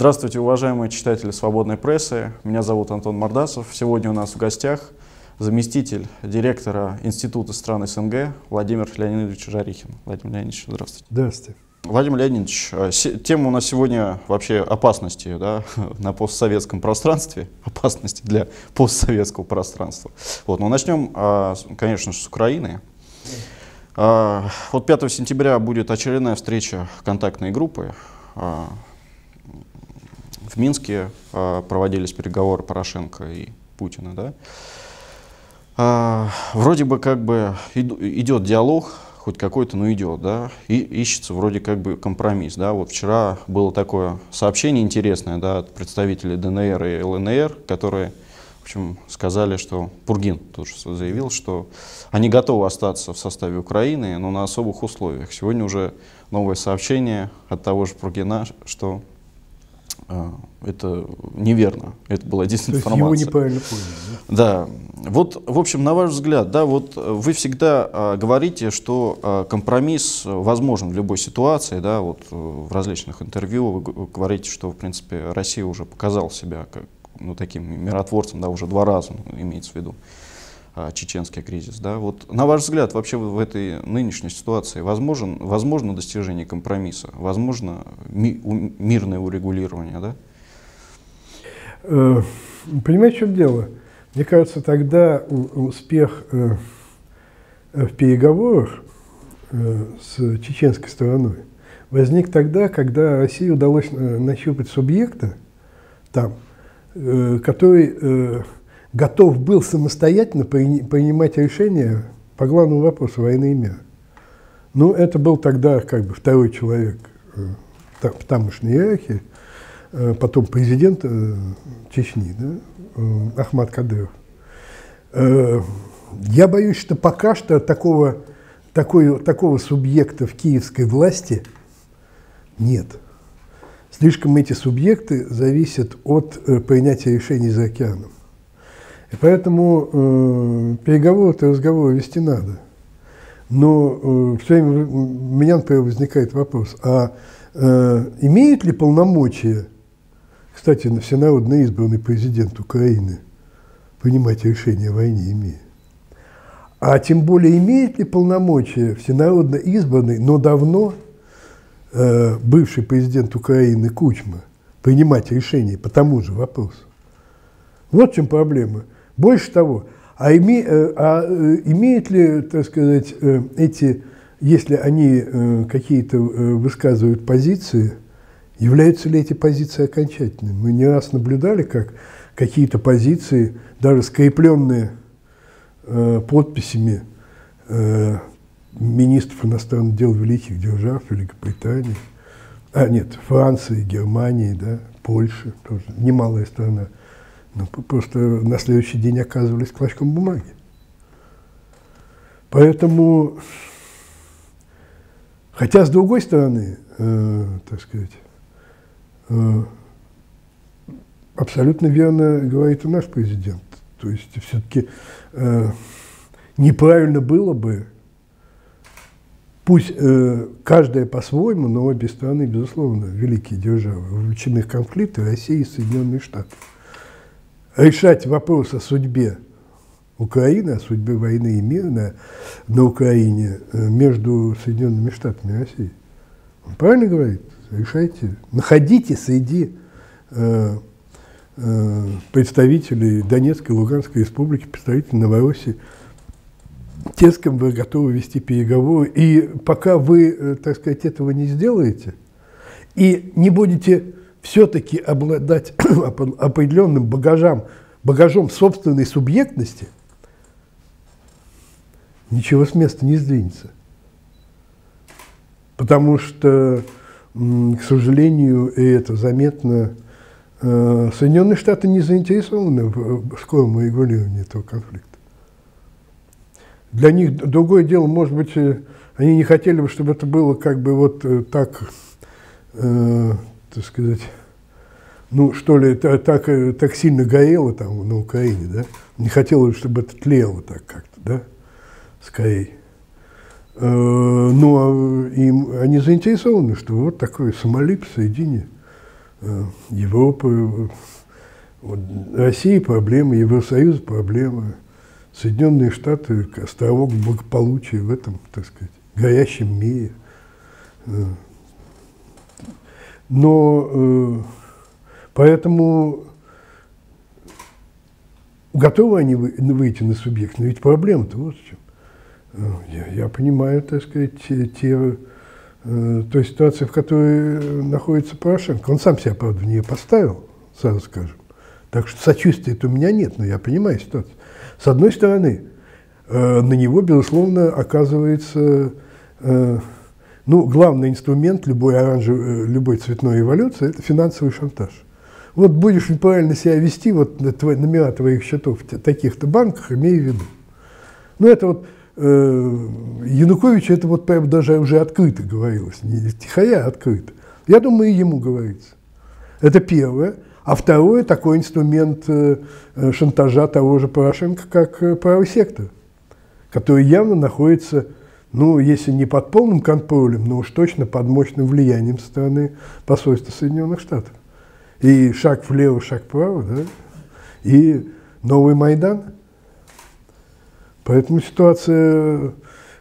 Здравствуйте, уважаемые читатели «Свободной прессы». Меня зовут Антон Мордасов. Сегодня у нас в гостях заместитель директора Института стран СНГ Владимир Леонидович Жарихин. Владимир Леонидович, здравствуйте. Здравствуйте. Владимир Леонидович, э, тема у нас сегодня вообще опасности да, на постсоветском пространстве, опасности для постсоветского пространства. Вот, но начнем, а, конечно же, с Украины. А, вот 5 сентября будет очередная встреча контактной группы. В Минске проводились переговоры Порошенко и Путина. Да? Вроде бы как бы идет диалог, хоть какой-то, но идет, да, и ищется вроде как бы компромисс, да. Вот вчера было такое сообщение интересное, да, от представителей ДНР и ЛНР, которые, в общем, сказали, что Пургин тоже заявил, что они готовы остаться в составе Украины, но на особых условиях. Сегодня уже новое сообщение от того же Пургина, что это неверно. Это была дезинформация. его неправильно поняли. Да? да. Вот, в общем, на ваш взгляд, да, вот вы всегда а, говорите, что а, компромисс возможен в любой ситуации, да, вот э, в различных интервью вы говорите, что, в принципе, Россия уже показала себя как ну, таким миротворцем, да, уже два раза, ну, имеется в виду. А, чеченский кризис. Да? Вот, на ваш взгляд, вообще в этой нынешней ситуации возможен, возможно достижение компромисса, возможно ми, мирное урегулирование? Да? Э, понимаете, в чем дело? Мне кажется, тогда успех э, в переговорах э, с чеченской стороной возник тогда, когда России удалось нащупать субъекта там, который готов был самостоятельно принимать решения по главному вопросу войны и мира. Ну, это был тогда как бы второй человек э, в тамошней иерархии, э, потом президент э, Чечни, да, Ахмад Кадыров. Я боюсь, что пока что такого, такой, такого субъекта в киевской власти нет. Слишком эти субъекты зависят от принятия решений за океаном. И поэтому э, переговоры-то разговоры вести надо. Но э, все время у меня, например, возникает вопрос, а э, имеет ли полномочия, кстати, всенародно избранный президент Украины принимать решение о войне имеет? А тем более имеет ли полномочия всенародно избранный, но давно э, бывший президент Украины Кучма принимать решение по тому же вопросу? Вот в чем проблема. Больше того, а, име, э, а э, имеют ли, так сказать, э, эти, если они какие-то высказывают позиции, являются ли эти позиции окончательными? Мы не раз наблюдали, как какие-то позиции, даже скрепленные подписями министров иностранных дел великих держав, Великобритании, а нет, Франции, Германии, да, Польши, тоже немалая страна – ну, просто на следующий день оказывались клочком бумаги. Поэтому, хотя с другой стороны, э, так сказать, э, абсолютно верно говорит и наш президент. То есть все-таки э, неправильно было бы, пусть э, каждая по-своему, но обе страны, безусловно, великие державы, вовлечены в конфликты Россия и Соединенные Штаты решать вопрос о судьбе Украины, о судьбе войны и мира на, Украине э, между Соединенными Штатами и Россией. Он правильно говорит? Решайте. Находите среди э, э, представителей Донецкой и Луганской республики, представителей Новороссии, те, с кем вы готовы вести переговоры. И пока вы, э, так сказать, этого не сделаете, и не будете все-таки обладать определенным багажом, багажом собственной субъектности, ничего с места не сдвинется. Потому что, к сожалению, и это заметно, э, Соединенные Штаты не заинтересованы в скором регулировании этого конфликта. Для них другое дело, может быть, э, они не хотели бы, чтобы это было как бы вот э, так сказать, ну, что ли, так, так сильно горело там на Украине, да? Не хотелось, чтобы это тлело так как-то, да? Скорее. Э, но им, они заинтересованы, что вот такой Сомали посередине э, Европы, вот, России проблемы, Евросоюза проблемы, Соединенные Штаты – островок благополучия в этом, так сказать, горящем мире. Э, но э, поэтому готовы они выйти на субъект, но ведь проблема-то вот в чем. Э, я, я понимаю, так сказать, те, те, э, той ситуации, в которой находится Порошенко. Он сам себя, правда, в нее поставил, сразу скажем. Так что сочувствия-то у меня нет, но я понимаю ситуацию. С одной стороны, э, на него, безусловно, оказывается э, ну, главный инструмент любой оранжевой, э, любой цветной эволюции – это финансовый шантаж. Вот будешь неправильно себя вести, вот номера твоих счетов в таких-то банках, имей в виду. Ну, это вот э, Янукович, это вот прям даже уже открыто говорилось, не тихая, а открыто. Я думаю, и ему говорится. Это первое. А второе, такой инструмент э, э, шантажа того же Порошенко, как э, правый сектор, который явно находится, ну, если не под полным контролем, но уж точно под мощным влиянием со стороны посольства Соединенных Штатов. И шаг влево, шаг вправо, да, и новый Майдан. Поэтому ситуация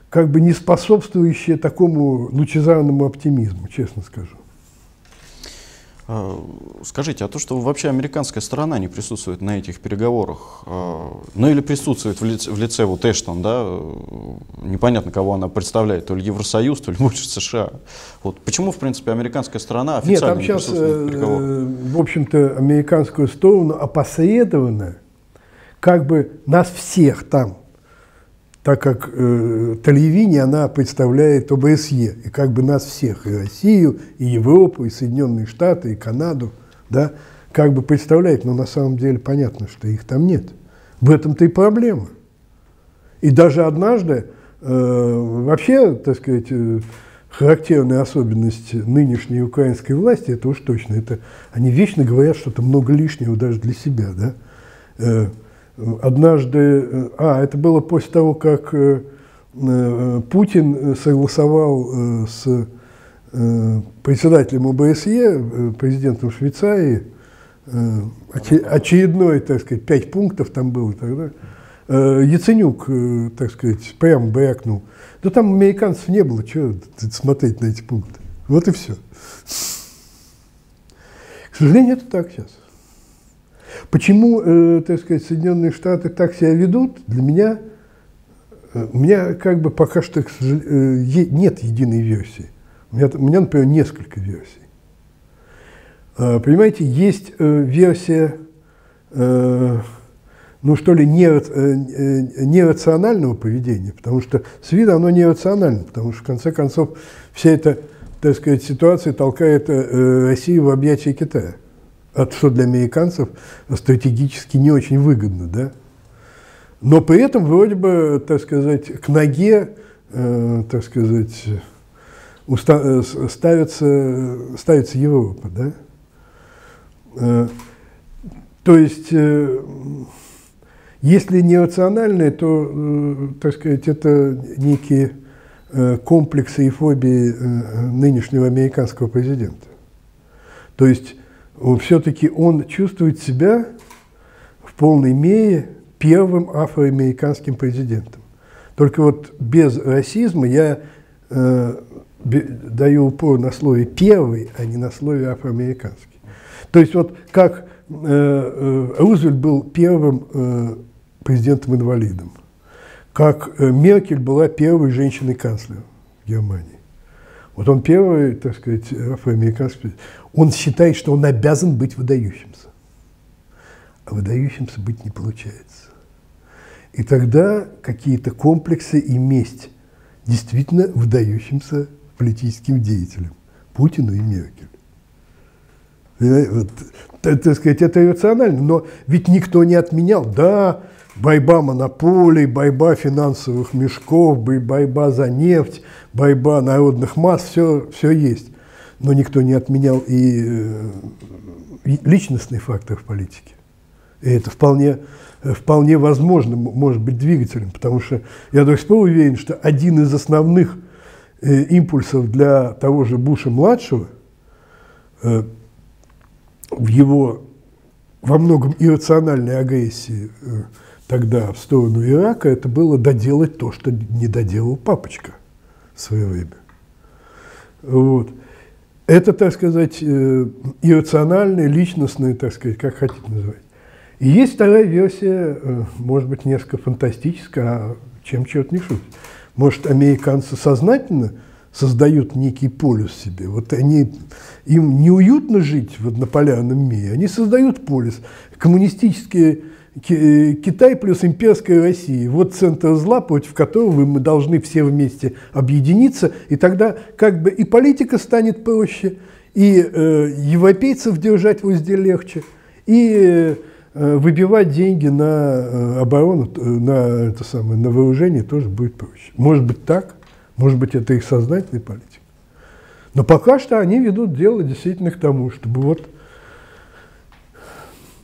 как бы не способствующая такому лучезарному оптимизму, честно скажу. А, скажите, а то, что вообще американская сторона не присутствует на этих переговорах, а, ну или присутствует в лице, в лице вот Эштон, да, непонятно, кого она представляет, то ли Евросоюз, то ли больше США. Вот почему, в принципе, американская сторона официально Нет, там сейчас, э, в общем-то, американскую сторону опосредованно, как бы нас всех там так как э, телевидение, она представляет ОБСЕ, и как бы нас всех, и Россию, и Европу, и Соединенные Штаты, и Канаду, да, как бы представляет, но на самом деле понятно, что их там нет. В этом-то и проблема. И даже однажды, э, вообще, так сказать, э, характерная особенность нынешней украинской власти, это уж точно, это они вечно говорят что-то много лишнего даже для себя, да, э, Однажды, э, а, это было после того, как э, э, Путин согласовал с председателем ОБСЕ, президентом Швейцарии, очередной, так сказать, пять пунктов там было тогда, Яценюк, так сказать, прямо брякнул. Да там американцев не было, что смотреть на эти пункты. Вот и все. К сожалению, это так сейчас. Почему, э, так сказать, Соединенные Штаты так себя ведут, для меня, э, у меня как бы пока что э, нет единой версии. У меня, у меня, например, несколько версий. Э, понимаете, есть версия, ну что ли, нера, нерационального поведения, потому что с виду оно нерационально, потому что в конце концов вся эта, так сказать, ситуация толкает Россию в объятия Китая что для американцев стратегически не очень выгодно, да? Но при этом вроде бы, так сказать, к ноге, э, так сказать, уста- э, ставится, ставится Европа, да? Э, то есть, если не рациональное, то, так сказать, это некие комплексы и фобии нынешнего американского президента. То есть все-таки он чувствует себя в полной мере первым афроамериканским президентом. Только вот без расизма я э, даю упор на слове «первый», а не на слове «афроамериканский». То есть вот как э, э, Рузвельт был первым э, президентом-инвалидом, как э, Меркель была первой женщиной-канцлером Германии. Вот он первый, так сказать, афроамериканский он считает, что он обязан быть выдающимся. А выдающимся быть не получается. И тогда какие-то комплексы и месть действительно выдающимся политическим деятелям, Путину и Меркель. Вот, так сказать, это рационально, но ведь никто не отменял. Да, борьба монополий, борьба финансовых мешков, борьба за нефть, борьба народных масс, все, все есть но никто не отменял и э, личностный фактор в политике. И это вполне, вполне возможно, может быть двигателем, потому что я до сих пор уверен, что один из основных э, импульсов для того же Буша-младшего, э, в его во многом иррациональной агрессии тогда в сторону Ирака, это было доделать то, что не доделал папочка в свое время. Вот. Это, так сказать, э, иррациональное, личностное, так сказать, как хотите называть. И есть вторая версия, э, может быть, несколько фантастическая, а чем черт не шутит. Может, американцы сознательно создают некий полюс себе. Вот они, им неуютно жить в однополярном мире, они создают полюс. Коммунистический Китай плюс имперская Россия. Вот центр зла, против которого мы должны все вместе объединиться, и тогда как бы и политика станет проще, и э, европейцев держать в узде легче, и э, выбивать деньги на э, оборону, э, на, это самое, на вооружение тоже будет проще. Может быть так, может быть, это их сознательная политика. Но пока что они ведут дело действительно к тому, чтобы вот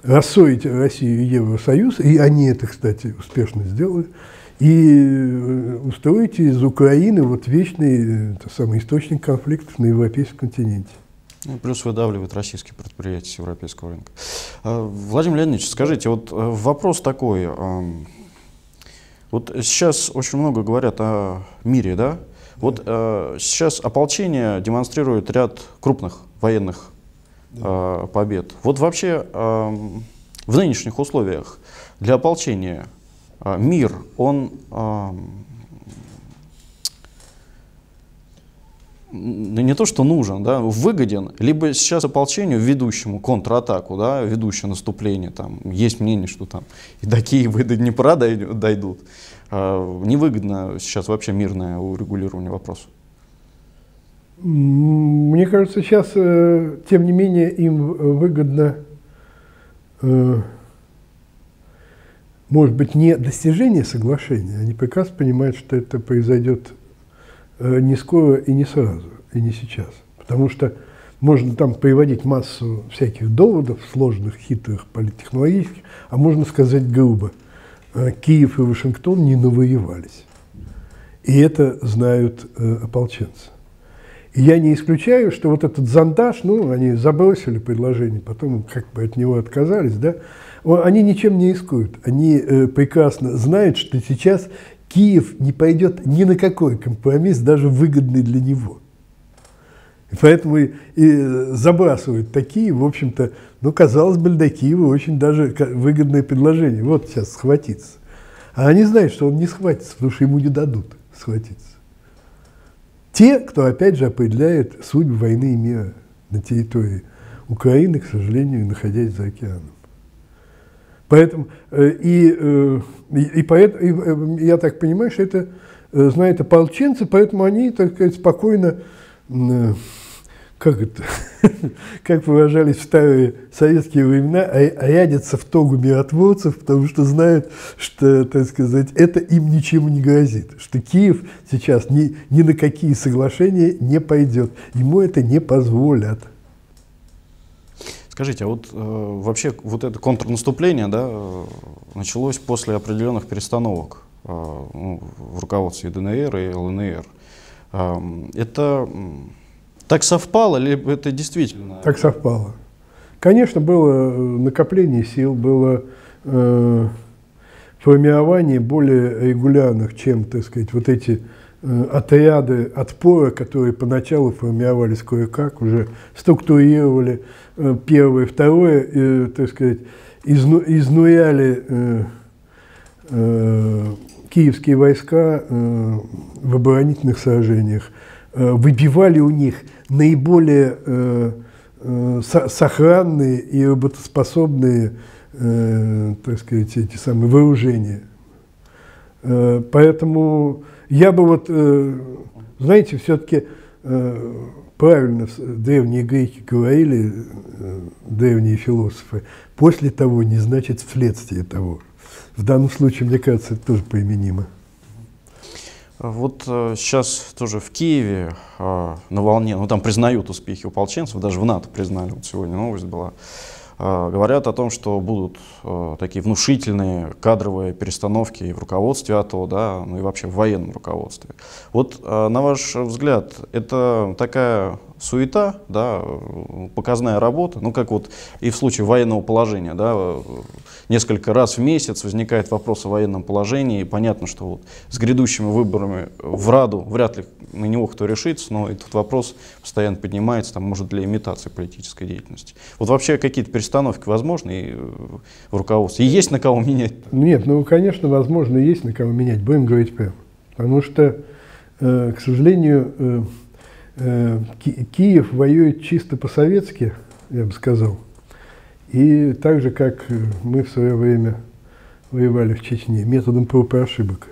рассорить Россию и Евросоюз, и они это, кстати, успешно сделали, и э, устроить из Украины вот вечный это самый источник конфликтов на европейском континенте. Ну, плюс выдавливают российские предприятия с европейского рынка. А, Владимир Леонидович, скажите, вот э, вопрос такой. Вот сейчас очень много говорят о мире, да? Вот э, сейчас ополчение демонстрирует ряд крупных военных да. э, побед. Вот вообще э, в нынешних условиях для ополчения э, мир, он э, не то, что нужен, да, выгоден, либо сейчас ополчению, ведущему контратаку, да, ведущее наступление, там, есть мнение, что там и до Киева, и до Днепра дойдут, а, невыгодно сейчас вообще мирное урегулирование вопроса? Мне кажется, сейчас, э, тем не менее, им выгодно, э, может быть, не достижение соглашения. Они прекрасно понимают, что это произойдет э, не скоро и не сразу, и не сейчас. Потому что можно там приводить массу всяких доводов, сложных, хитрых, политтехнологических, а можно сказать грубо – Э, Киев и Вашингтон не навоевались. И это знают э, ополченцы. И я не исключаю, что вот этот зондаж, ну, они забросили предложение, потом как бы от него отказались, да, они ничем не рискуют. Они э, прекрасно знают, что сейчас Киев не пойдет ни на какой компромисс, даже выгодный для него. И поэтому и, и забрасывают такие, в общем-то, ну, казалось бы, для Киева очень даже выгодное предложение. Вот сейчас схватиться. А они знают, что он не схватится, потому что ему не дадут схватиться. Те, кто, опять же, определяет судьбу войны и мира на территории Украины, к сожалению, находясь за океаном. Поэтому, э, и, э, и, и, поэтому, и э, я так понимаю, что это знают ополченцы, поэтому они, так сказать, спокойно как это, как выражались в старые советские времена, а, рядятся в тогу миротворцев, потому что знают, что, так сказать, это им ничем не грозит, что Киев сейчас ни, ни на какие соглашения не пойдет, ему это не позволят. Скажите, а вот э, вообще вот это контрнаступление, да, э, началось после определенных перестановок э, ну, в руководстве ДНР и ЛНР. Э, это так совпало, или это действительно? Так совпало. Конечно, было э, накопление сил, было э, формирование более регулярных, чем, так сказать, вот эти э, отряды отпора, которые поначалу формировались кое-как, уже структурировали э, первое, второе, э, так сказать, изну, изнуряли э, э, киевские войска э, в оборонительных сражениях, выбивали у них – наиболее э, э, сохранные и работоспособные, э, так сказать, эти самые вооружения. Э, поэтому я бы вот, э, знаете, все-таки э, правильно древние греки говорили, э, древние философы, после того не значит вследствие того. В данном случае, мне кажется, это тоже применимо. Вот э, сейчас тоже в Киеве э, на волне, ну там признают успехи ополченцев, даже в НАТО признали, вот сегодня новость была, э, говорят о том, что будут э, такие внушительные кадровые перестановки и в руководстве АТО, да, ну и вообще в военном руководстве. Вот э, на ваш взгляд, это такая суета, да, показная работа, ну как вот и в случае военного положения, да, несколько раз в месяц возникает вопрос о военном положении, и понятно, что вот с грядущими выборами в Раду вряд ли на него кто решится, но этот вопрос постоянно поднимается, там, может, для имитации политической деятельности. Вот вообще какие-то перестановки возможны э, в руководстве? И есть на кого менять? Нет, ну, конечно, возможно, есть на кого менять, будем говорить прямо. Потому что, э, к сожалению, э, Киев воюет чисто по-советски, я бы сказал. И так же, как мы в свое время воевали в Чечне, методом проб и ошибок.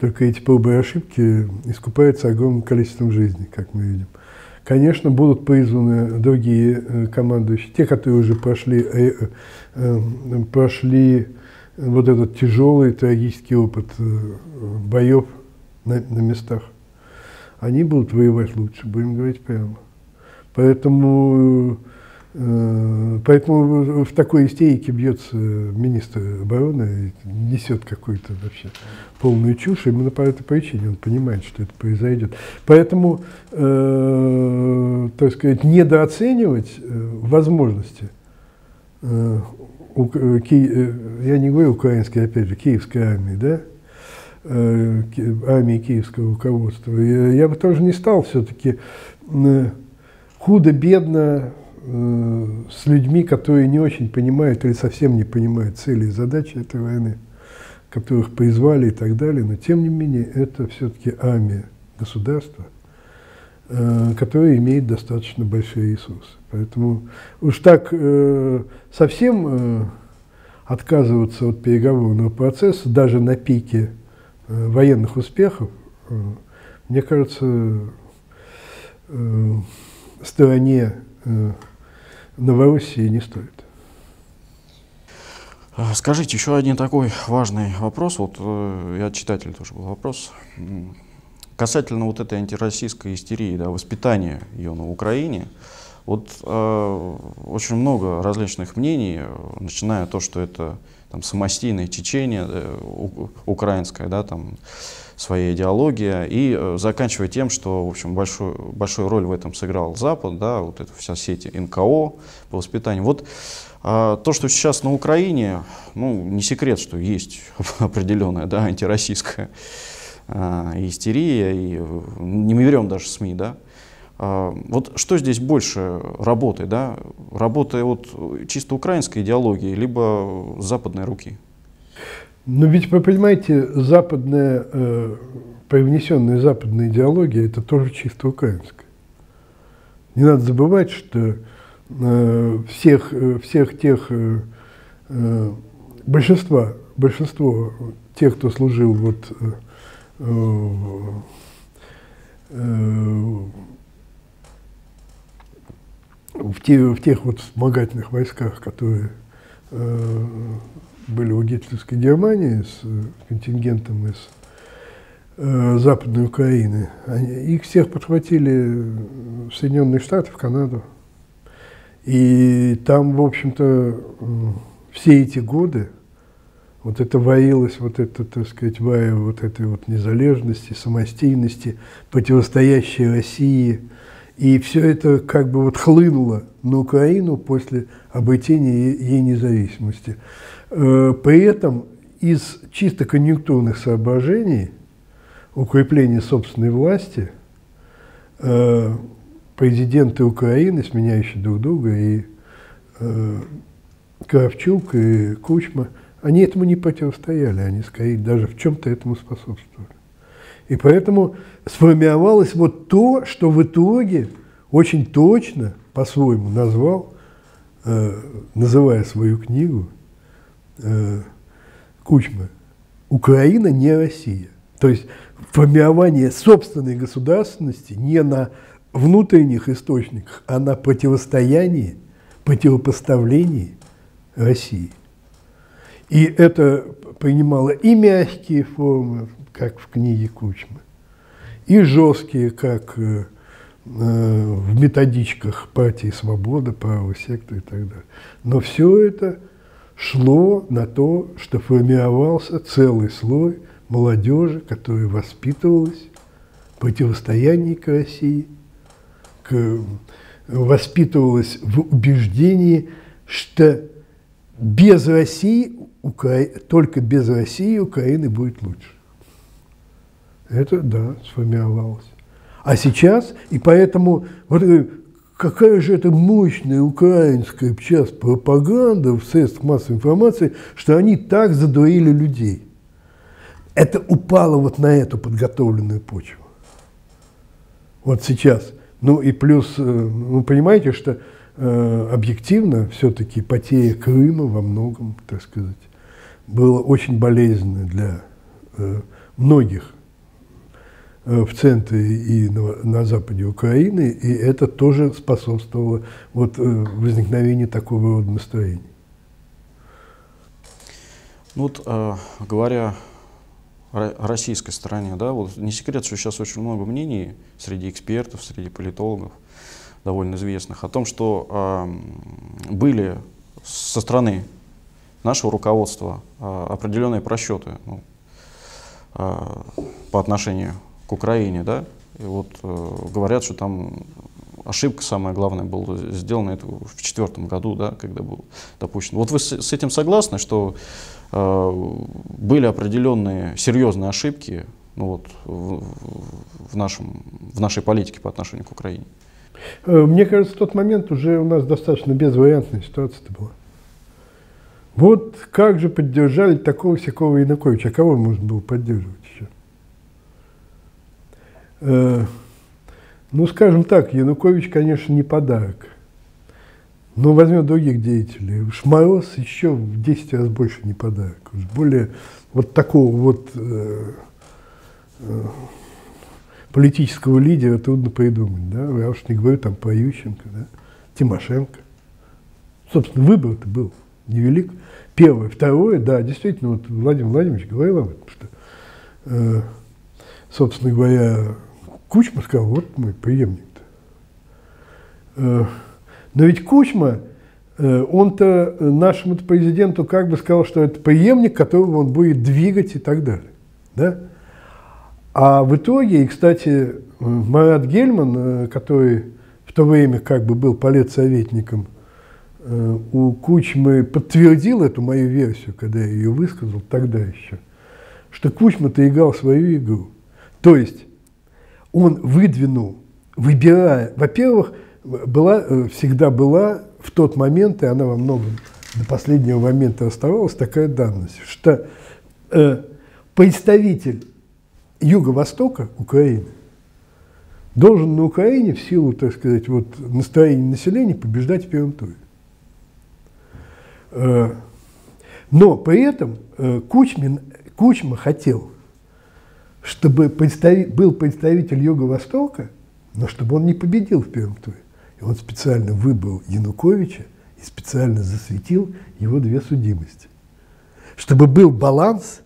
Только эти пробы и ошибки искупаются огромным количеством жизней, как мы видим. Конечно, будут призваны другие командующие, те, которые уже прошли, прошли вот этот тяжелый трагический опыт боев на, на местах, они будут воевать лучше, будем говорить прямо. Поэтому, э, поэтому в такой истерике бьется министр обороны несет какую-то вообще полную чушь, именно по этой причине он понимает, что это произойдет. Поэтому, э, так сказать, недооценивать э, возможности э, э, я не говорю украинской, опять же, киевской армии, да, Э, армии киевского руководства. И я бы тоже не стал все-таки худо-бедно э, с людьми, которые не очень понимают или совсем не понимают цели и задачи этой войны, которых призвали и так далее. Но тем не менее это все-таки армия государства, э, которая имеет достаточно большие ресурсы. Поэтому уж так совсем отказываться от переговорного процесса даже на пике Э, военных успехов, э, мне кажется, э, стороне Новороссии не стоит. А, скажите, еще один такой важный вопрос, вот я читатель тоже был вопрос, касательно вот этой антироссийской истерии, да, воспитания ее на Украине. Вот э, очень много различных мнений, начиная то, что это там, самостийное течение э, украинское, да, там, своя идеология, и э, заканчивая тем, что, в общем, большую, большую роль в этом сыграл Запад, да, вот эта вся сеть НКО по воспитанию. Вот а, то, что сейчас на Украине, ну, не секрет, что есть определенная, да, антироссийская а, истерия, и э, не берем даже СМИ, да, а, вот что здесь больше работы, да? Работа вот чисто украинской идеологии, либо западной руки? Но ведь вы понимаете, западная, э, привнесенная западная идеология, это тоже чисто украинская. Не надо забывать, что э, всех, э, всех тех, э, э, большинства, большинство тех, кто служил вот э, э, в, те, в тех вот вспомогательных войсках, которые э, были у гитлеровской Германии с э, контингентом из э, Западной Украины, они, их всех подхватили в Соединенные Штаты, в Канаду. И там, в общем-то, все эти годы вот это воилось, вот это, так сказать, вая вот этой вот незалежности, самостийности, противостоящей России – и все это как бы вот хлынуло на Украину после обретения ей независимости. Э, при этом из чисто конъюнктурных соображений укрепления собственной власти э, президенты Украины, сменяющие друг друга, и э, Кравчук, и Кучма, они этому не противостояли, они скорее даже в чем-то этому способствовали. И поэтому сформировалось вот то, что в итоге очень точно по-своему назвал, э, называя свою книгу э, Кучма, «Украина не Россия». То есть формирование собственной государственности не на внутренних источниках, а на противостоянии, противопоставлении России. И это принимало и мягкие формы, как в книге Кучмы, и жесткие, как э, э, в методичках партии «Свобода», «Правого сектора» и так далее. Но все это шло на то, что формировался целый слой молодежи, которая воспитывалась в противостоянии к России, к, воспитывалась в убеждении, что без России, только без России Украины будет лучше. Это, да, сформировалось. А сейчас, и поэтому, вот какая же это мощная украинская сейчас пропаганда в средствах массовой информации, что они так задурили людей. Это упало вот на эту подготовленную почву. Вот сейчас. Ну и плюс, э, вы понимаете, что э, объективно все-таки потеря Крыма во многом, так сказать, было очень болезненно для э, многих Э, в центре и на, западе Украины, и это тоже способствовало вот, э, возникновению такого рода настроений. Ну вот, э, говоря о российской стороне, да, вот не секрет, что сейчас очень много мнений среди экспертов, среди политологов, довольно известных, о том, что э, были со стороны нашего руководства э, определенные просчеты ну, э, по отношению Украине, да, и вот э, говорят, что там ошибка самая главная была сделана это в четвертом году, да, когда был допущен. Вот вы с, с этим согласны, что э, были определенные серьезные ошибки ну вот, в, в, нашем, в нашей политике по отношению к Украине? Э, мне кажется, в тот момент уже у нас достаточно безвариантная ситуация была. Вот как же поддержали такого всякого Януковича? А кого можно было поддерживать? Э, ну, скажем так, Янукович, конечно, не подарок. Но возьмем других деятелей. Шмороз еще в 10 раз больше не подарок. Уж более вот такого вот э, э, политического лидера трудно придумать. Да? Я уж не говорю там про Ющенко, да? Тимошенко. Собственно, выбор-то был невелик. Первое. Второе, да, действительно, вот Владимир Владимирович говорил об этом, что, э, собственно говоря, Кучма сказал, вот мой преемник-то. Э, но ведь Кучма, э, он-то нашему президенту как бы сказал, что это преемник, которого он будет двигать и так далее. Да? А в итоге, и, кстати, Марат Гельман, э, который в то время как бы был политсоветником, у Кучмы подтвердил эту мою версию, когда я ее высказал тогда еще, что Кучма-то играл свою игру. То есть он выдвинул, выбирая, во-первых, была, э, всегда была в тот момент, и она во многом до последнего момента оставалась, такая данность, что э, представитель Юго-Востока Украины должен на Украине в силу, так сказать, вот, настроения населения побеждать в первом туре. Э, но при этом э, Кучмин, Кучма хотел чтобы представи, был представитель Юго-Востока, но чтобы он не победил в первом туре. И он специально выбрал Януковича и специально засветил его две судимости. Чтобы был баланс,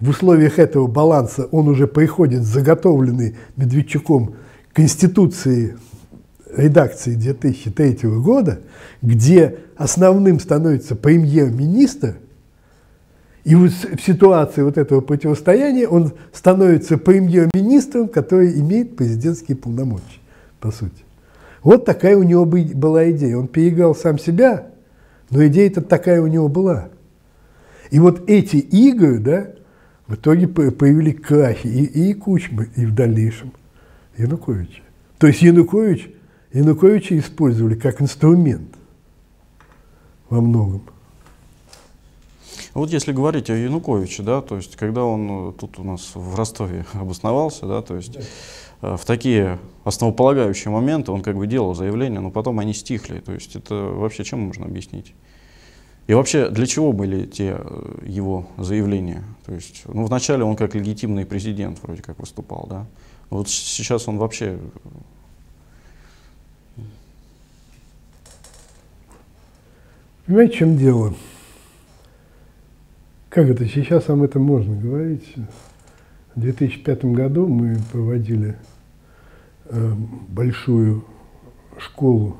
в условиях этого баланса он уже приходит заготовленный Медведчуком Конституции редакции 2003 года, где основным становится премьер-министр – и в ситуации вот этого противостояния он становится премьер-министром, который имеет президентские полномочия, по сути. Вот такая у него была идея. Он переиграл сам себя, но идея-то такая у него была. И вот эти игры, да, в итоге появили крахи и, и Кучмы, и в дальнейшем Януковича. То есть Янукович, Януковича использовали как инструмент во многом. Вот если говорить о Януковиче, да, то есть когда он э, тут у нас в Ростове обосновался, да, то есть да. Э, в такие основополагающие моменты он как бы делал заявления, но потом они стихли. То есть это вообще чем можно объяснить? И вообще, для чего были те э, его заявления? То есть, ну, вначале он как легитимный президент вроде как выступал, да? Вот сейчас он вообще... Понимаете, в чем дело? Как это? Сейчас об этом можно говорить. В 2005 году мы проводили э, большую школу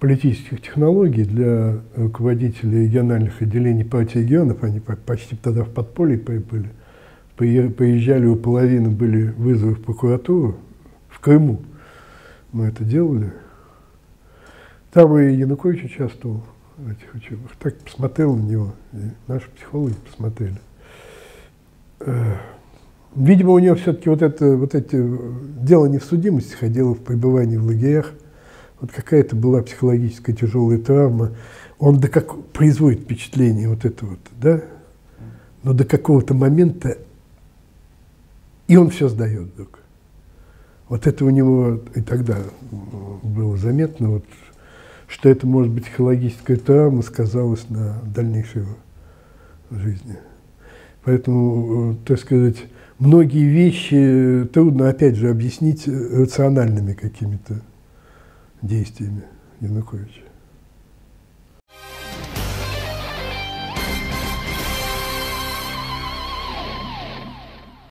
политических технологий для руководителей региональных отделений партии регионов. Они почти тогда в подполье были. Приезжали у половины, были вызовы в прокуратуру в Крыму. мы это делали. Там и Янукович участвовал в этих учебах. Так посмотрел на него, и наши психологи посмотрели. Э, видимо, у него все-таки вот это, вот эти дело не в судимости, а дело в пребывании в лагерях. Вот какая-то была психологическая тяжелая травма. Он до как производит впечатление вот это вот, да? Но до какого-то момента и он все сдает вдруг. Вот это у него и тогда было заметно, вот, что это может быть психологическая травма, сказалась на дальнейшей его жизни. Поэтому, э, так сказать, многие вещи трудно, опять же, объяснить рациональными какими-то действиями Януковича.